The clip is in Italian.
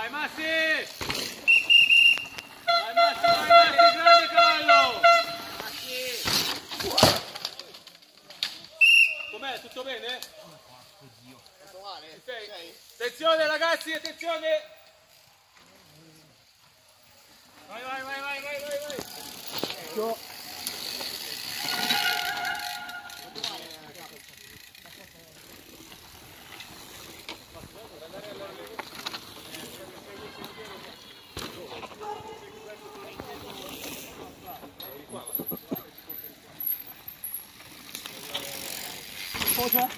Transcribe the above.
Vai Massi! Vai Massi, vai Massi, grande cavallo! Massi! Com'è? Tutto bene? Tutto male? Okay. Attenzione ragazzi, attenzione! Vai, vai, vai, vai, vai, vai! vai. 包车